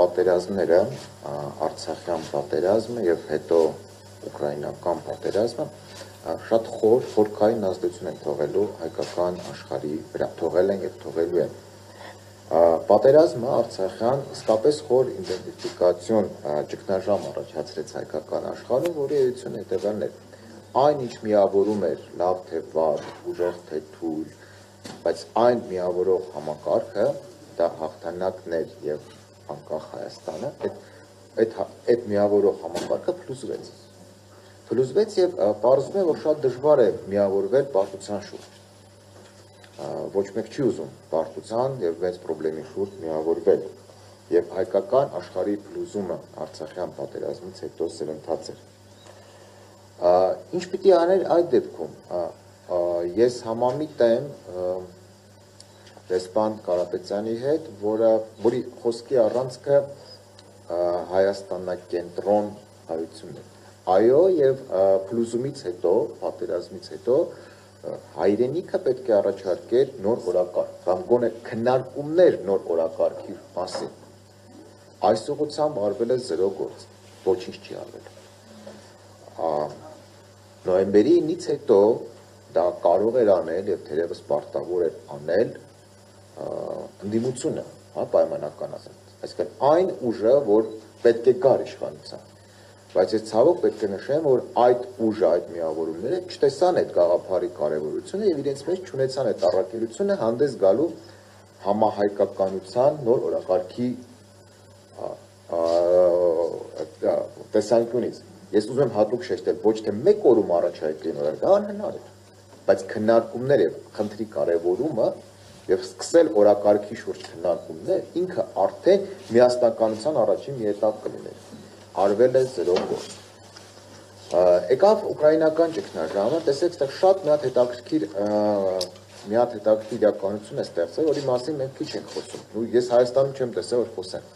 պատերազմները, Արցախյան պատերազմը եւ հետո ուկրաինական պատերազմը շատ խոր խորքային ազդեցություն են թողելու հայկական աշխարհի վրա, թողել են եւ թողելու են։ Պատերազմը Արցախյան իսկապես խոր իդենտիֆիկացիոն ճգնաժամ առաջացրեց հայկական աշխարհում, որի էությունը հետևյալն էր այն ինչ միավորում էր լավ թե վատ, ուժեղ թե թույլ, բայց այն միավորող համակարգը դա հաղթանակներ եւ անկախ Հայաստանը, այդ այդ այդ միավորող համակարգը փլուզվեց։ Փլուզվեց եւ բարձում է որ շատ դժվար է միավորվել պարտության շուրջ։ Ոչ մեկ չի ուզում պարտության եւ մեծ խնդրի շուրջ միավորվել։ Եվ հայկական աշխարհի փլուզումը Արցախյան պատերազմից հետո սրընթաց էր Ինչ պիտի աներ այդ դեպքում։ Ես համամիտ եմ դեսպան Կարապետյանի հետ, որը որի խոսքի առանցքը Հայաստանակենտրոն հայությունն է։ Այո, եւ փլուզումից հետո, պատերազմից հետո հայրենիքը պետք է առաջարկեր նոր օրակարգ, կամ գոնե քննարկումներ նոր օրակարգի մասին։ Այս ուղղությամբ արվել է 0 գործ, ոչինչ չի արվել նոյեմբերի 9-ից հետո դա կարող էր անել եւ թերևս պարտավոր էր անել ընդդիմությունը, հա, պայմանական ասած։ Այսինքն այն ուժը, որ պետք է գար իշխանության։ Բայց ես ցավոք պետք է նշեմ, որ այդ ուժը, այդ միավորումները չտեսան այդ գաղափարի կարևորությունը եւ իրենց մեջ չունեցան այդ առաքելությունը հանդես գալու համահայկականության նոր օրակարգի տեսանկյունից Ես ուզում եմ հատուկ շեշտել, ոչ թե մեկ օրում առաջ այդ լինորը, դա անհնար է։ Բայց քննարկումները եւ խնդրի կարեւորումը եւ սկսել օրակարգի շուրջ քննարկումներ ինքը արդեն միասնականության առաջին մի этап կլիներ։ Արվել է 0 գործ։ Եկավ ուկրաինական ճգնաժամը, տեսեք, այդտեղ շատ մի հատ հետաքրքիր մի հատ հետաքրքիր իրականություն է ստեղծել, որի մասին մենք քիչ ենք խոսում։ Ես Հայաստանում չեմ տեսել, որ խոսեն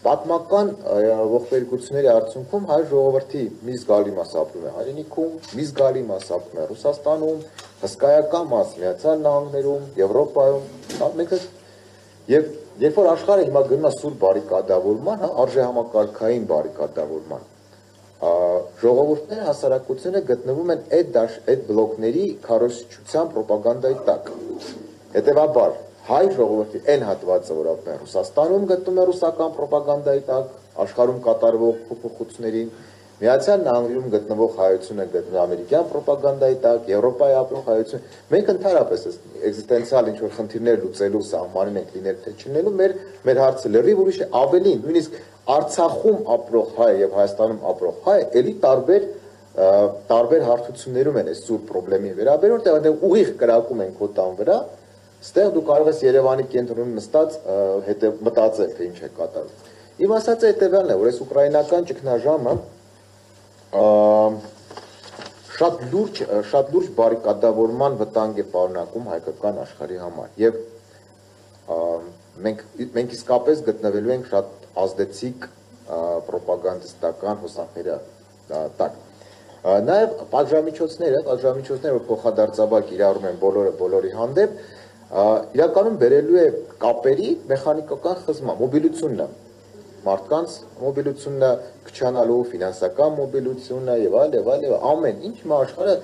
Պատմական ողբերգությունների արդյունքում հայ ժողովրդի մի զգալի մաս ապրում է հայրենիքում, մի զգալի մաս ապրում է Ռուսաստանում, հսկայական մաս Միացյալ Նահանգներում, Եվրոպայում, հա մենք եւ երբ որ աշխարհը հիմա գնում է սուր բարիկադավորման, հա, արժե համակարգային բարիկադավորման, ժողովուրդները հասարակությունը գտնվում են այդ այդ բլոկների քարոզչության ռոպագանդայի տակ։ Հետևաբար հայ ժողովրդի այն հատվածը, որ ապրում է Ռուսաստանում, գտնում է ռուսական ռոպագանդայի տակ, աշխարհում կատարվող փոփոխություններին, Միացյալ Նահանգներում գտնվող հայությունը գտնվում ամերիկյան ռոպագանդայի տակ, Եվրոպայի ապրող հայություն։ Մենք ընդհանրապես էգզիստենցիալ ինչ որ խնդիրներ լուծելու սահմանին ենք լինել թե չլինելու, մեր մեր հարցը լրիվ ուրիշ է, ավելին, նույնիսկ Արցախում ապրող հայ եւ Հայաստանում ապրող հայ էլի տարբեր տարբեր հարթություններում են այս սուր խնդրի վերաբերյալ, որտեղ ուղիղ կրակում են քո տան վրա, Ստեղ դու կարող ես Երևանի կենտրոնում նստած հետը մտածել, թե ինչ է կատարվում։ Իմ ասածը հետևյալն է, որ այս ուկրաինական ճգնաժամը շատ լուրջ շատ լուրջ բարիկադավորման վտանգ է պարունակում հայկական աշխարհի համար եւ մենք մենք իսկապես գտնվելու ենք շատ ազդեցիկ ռոպագանդիստական հոսանքների տակ նաև պատժամիջոցները, պատժամիջոցները որ փոխադարձաբար կիրառում են բոլորը բոլորի հանդեպ, իրականում բերելու է կապերի մեխանիկական խզման, մոբիլությունն է մարդկանց մոբիլությունն է քչանալու ֆինանսական մոբիլությունն է եւ այլ եւ այլ եւ ամեն ինչ մա աշխարհը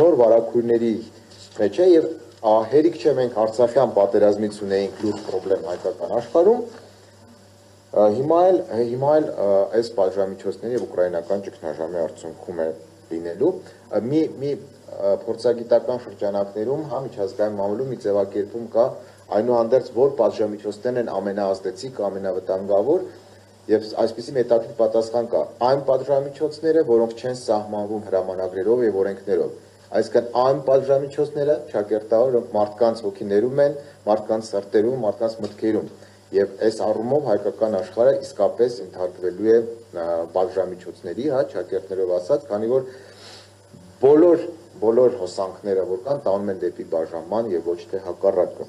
նոր վարակույրների մեջ է եւ հերիք չէ մենք Արցախյան պատերազմից ունեինք լուրջ խնդրեմ հայկական աշխարհում հիմա էլ հիմա էլ այս պատժամիջոցների եւ ուկրաինական ճգնաժամի արդյունքում է լինելու մի մի փորձագիտական շրջանակներում հա միջազգային մամուլում մի ձևակերպում կա այնուհանդերձ որ պատժամիջոցներն են ամենաազդեցիկ, ամենավտանգավոր եւ այսպիսի մետաքրի պատասխան կա այն պատժամիջոցները, որոնք չեն սահմանվում հրամանագրերով եւ օրենքներով այսինքն այն պատժամիջոցները ճակերտավոր մարդկանց հոգիներում են, մարդկանց սրտերում, մարդկանց մտքերում եւ այս առումով հայկական աշխարհը իսկապես ընդհատվելու է պատժամիջոցների, հա, ճակերտներով ասած, քանի որ բոլոր բոլոր հոսանքները, որ կան, տանում են դեպի բաժանման եւ ոչ թե հակառակը։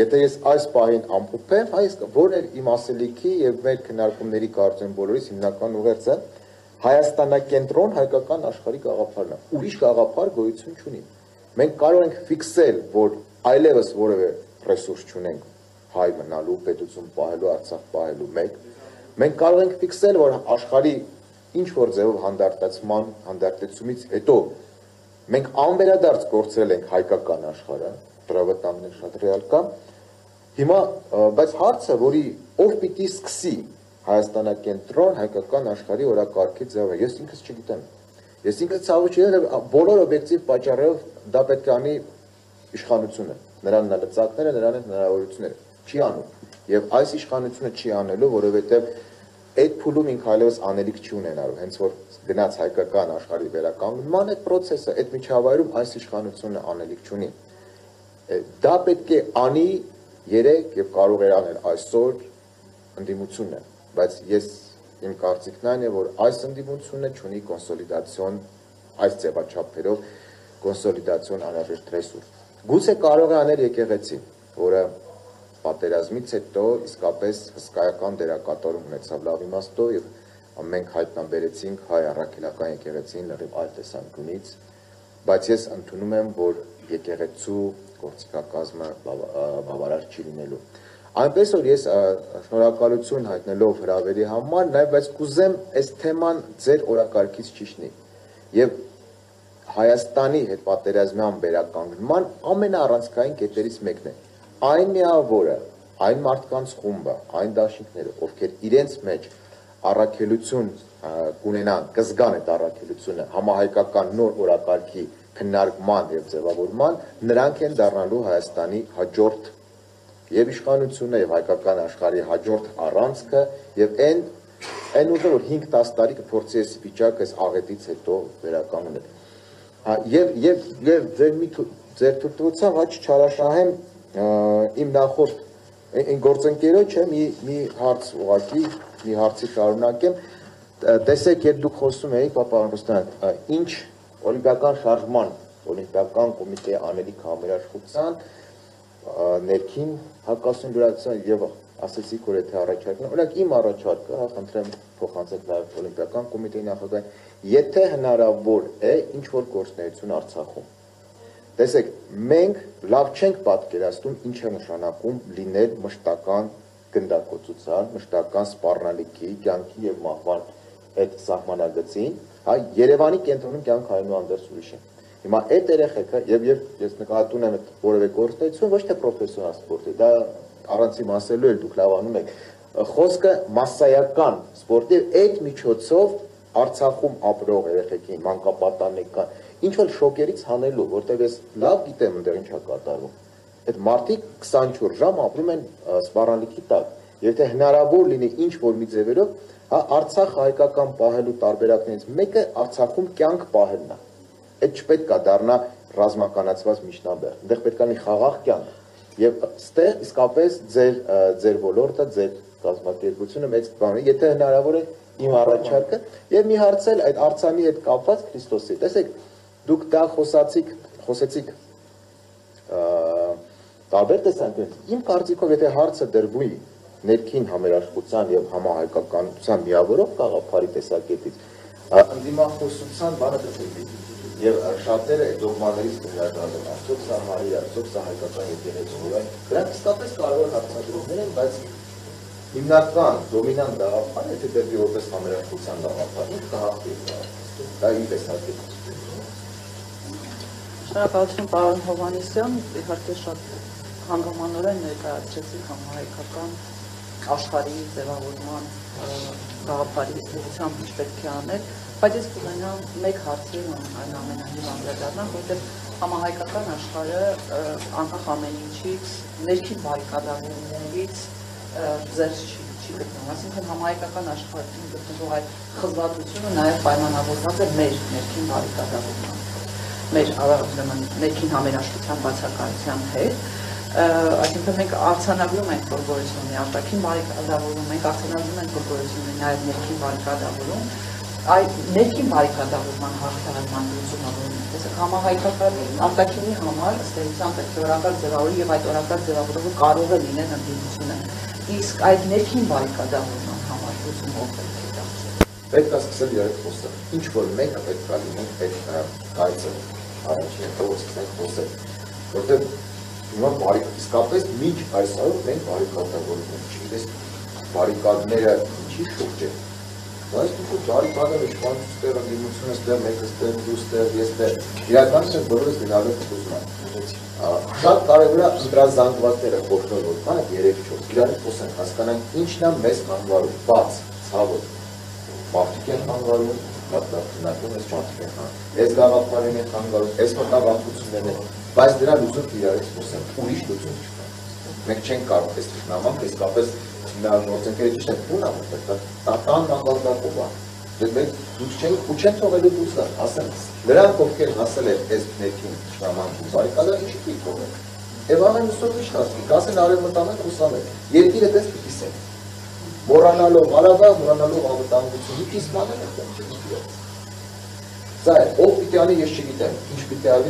Եթե ես այս պահին ամփոփեմ, այս որն է իմ ասելիքի եւ մեր քննարկումների կարծեմ բոլորիս հիմնական ուղերձը Հայաստանակենտրոն հայկական աշխարհի գաղափարն է։ Ուրիշ գաղափար գոյություն չունի։ Մենք կարող ենք ֆիքսել, որ այլևս որևէ ռեսուրս չունենք հայ մնալու, պետություն պահելու, Արցախ պահելու մեկ։ Մենք կարող ենք ֆիքսել, որ աշխարհի ինչ որ ձևով հանդարտացման, հանդարտեցումից հետո մենք անվերադարձ կորցրել ենք հայկական աշխարհը, դրա վտանգները շատ ռեալ կա։ Հիմա բայց հարցը, որի ով պիտի սկսի Հայաստանակենտրոն հայկական աշխարհի օրակարգի ձևը, ես ինքս չգիտեմ։ Ես ինքս ցավը չգիտեմ, բոլոր օբյեկտիվ պատճառով դա պետք է անի իշխանությունը, նրան լծակները, նրան հնարավորությունները չի անում։ Եվ այս իշխանությունը չի անելու, որովհետև այդ փուլում ինքը այլևս անելիք չի ունենալու, հենց որ գնաց հայկական աշխարհի վերականգնման այդ process-ը, այդ միջավայրում այս իշխանությունը անելիք չունի։ Դա պետք է անի երեք եւ կարող էր անել այսօր ընդդիմությունը, բայց ես իմ կարծիքն այն է, որ այս ընդդիմությունը ունի կոնսոլիդացիոն այս ձևաչափերով կոնսոլիդացիոն անհրաժեշտ ռեսուրս։ Գուցե կարող է անել եկեղեցի, որը պատերազմից հետո իսկապես հսկայական դերակատարում ունեցավ լավ իմաստով եւ մենք հայտնաբերեցինք հայ առաքելական եկեղեցին լրիվ այլ տեսանկյունից, բայց ես ընդունում եմ, որ եկեղեցու գործիքակազմը բավարար չի լինելու։ Այնպես որ ես շնորհակալություն հայտնելով հրավերի համար, նաև բայց կուզեմ այս թեման ձեր օրակարգից ճիշտնի։ Եվ Հայաստանի հետ պատերազմյան վերականգնման ամենաառանցքային կետերից մեկն է. Այն միավորը, այն մարդկանց խումբը, այն դաշինքները, ովքեր իրենց մեջ առաքելություն կունենան, կզգան այդ առաքելությունը համահայկական նոր օրակարգի քննարկման եւ ձևավորման, նրանք են դառնալու Հայաստանի հաջորդ եւ իշխանությունը եւ հայկական աշխարհի հաջորդ առանցքը եւ այն այն ուժը որ 5-10 տարի կփորձի այս վիճակը այս աղետից հետո վերականգնել։ Հա եւ եւ ձեր մի ձեր թույլտվությամբ աչ չարաշահեմ իմ նախորդ այն գործընկերոջը մի մի հարց ուղակի մի հարցի շարունակեմ տեսեք երբ դուք խոսում եք պապա Ռուստան ինչ օլիմպիական շարժման օլիմպիական կոմիտեի անելիք համերաշխության ներքին հակասություն լրացան եւ ասեցիք որ եթե առաջարկն օրինակ իմ առաջարկը հա խնդրեմ փոխանցեք նաեւ օլիմպիական կոմիտեի նախագահին եթե հնարավոր է ինչ որ գործնեություն Արցախում Տեսեք, մենք լավ չենք պատկերացնում ինչ է նշանակում լինել մշտական գնդակոծության, մշտական սպառնալիքի, կյանքի եւ մահվան այդ սահմանագծին, հա Երևանի կենտրոնում կյանք այնուանդերս ուրիշ է։ Հիմա այդ երեխեքը եւ եւ ես նկատում եմ որևէ գործնություն ոչ թե պրոֆեսիոնալ սպորտի, դա առանց իմասելու էլ դուք լավանում եք։ Խոսքը massայական սպորտի այդ միջոցով Արցախում ապրող երեխեքին մանկապատանեկան ինչ որ շոկերից հանելու, որտեղ ես լավ գիտեմ այնտեղ ինչա կատարվում։ Այդ մարդիկ 24 ժամ ապրում են սպառանլիքի տակ։ Եվ թե հնարավոր լինի ինչ որ մի ձևերով, հա Արցախ հայկական պահելու տարբերակներից մեկը Արցախում կյանք պահելն է։ Այդ չպետք է դառնա ռազմականացված միջնաբեր։ Այնտեղ պետք է լինի խաղաղ կյանք։ Եվ ստեղ իսկապես ձեր ձեր ոլորտը, ձեր կազմակերպությունը մեծ բան է, եթե հնարավոր է իմ առաջարկը եւ մի հարց էլ այդ արցանի հետ կապված Քրիստոսի։ Տեսեք, դուք դա խոսացիք, խոսեցիք տարբեր տեսանկյունից։ Իմ կարծիքով, եթե հարցը դրվի ներքին համերաշխության եւ համահայկականության միավորով գաղափարի տեսակետից, ընդդիմախոսության բանը դեպի եւ շատերը այդ դոգմաներից կհրաժարվեն արդյոք սա հարի արդյոք սա հայկական եկեղեցու դրանք իսկապես կարևոր հարցադրումներ են բայց հիմնական դոմինանտ գաղափարը եթե դեպի որպես համերաշխության գաղափար ինքը կհաղթի դա իր տեսակետից Շնորհակալություն պարոն Հովանեսյան, իհարկե շատ հանգամանորեն ներկայացրեցիք համահայկական աշխարհի ձևավորման գաղափարի ուղղությամբ ինչ պետք է անել, բայց ես կունենամ մեկ հարցի այն ամենահին անդրադառնամ, որտեղ համահայկական աշխարհը անկախ ամեն ինչից ներքին բարիկադավորումներից զերծ չի գտնում, այսինքն համահայկական աշխարհում գտնվող այդ խզվածությունը նաև պայմանավորված է մեր ներքին բարիկադավորումով մեր ուրեմն ներքին համերաշխության բացակայության հետ այսինքն մենք արցանագրում ենք որ գոյություն ունի արտաքին բարիկադավորում, մենք արցանագրում ենք որ գոյություն ունի նաև ներքին բարիկադավորում, այդ ներքին բարիկադավորման հաղթահարման լուծումը տեսեք համահայկական արտաքինի համար ըստ էության պետք է օրակարգ ձևավորի եւ այդ օրակարգ ձևավորումը կարող է լինել ընդդիմությունը։ Իսկ այդ ներքին բարիկադավորման համար լուծումը ով պետք է դարձնել։ Պետք է սկսել երեք խոսել։ Ինչ որ մեկը պետք է լինի այդ կայծը առաջին խոսքն խոսել, որտեղ Հիմա բարի իսկապես միջ այս այո մենք բարիկադավորում ենք, չգիտես բարիկադները ինչի շուրջ է։ Բայց դու բարիկադը իշխանություն ստեղը դիմությունը ստեղ մեկը ստեղ դու ստեղ ես ստեղ իրականում բոլորս գնալու ուզում են։ Շատ կարևոր է ընտրազանգվածները խորհրդավոր, բանը 3-4 իրար խոսենք, հասկանանք ինչն է մեզ հանվարում, բաց, ցավոտ։ Մարդիկ են հանվարում, մատնախնակում ես մարդիկ են Այս գաղափարին են հանվարում, այս մտավախություններն են, բայց դրա լուծում իրարից խոսենք, ուրիշ լուծում չկա։ Մենք չենք կարող այս նամանք իսկապես նա գործընկերը ճիշտ է բունա, որտեղ տան նամակով է։ Դե մենք դուք չենք ու չեն թողելու դուրս գալ, ասեն։ Նրանք ովքեր հասել են այս ներքին նամանքին, բարիկալը ինչի դիքով են։ Եվ ամեն ուսով ինչ հասնի, կասեն արևմտամետ ռուսամետ։ Երկիրը դες պիտի սեն։ Մոռանալով Ղարաբաղ, մոռանալով անվտանգությունը, իսկ մանեն են։ Սա է, ով պիտի անի ես չգիտեմ, ինչ պիտի արվի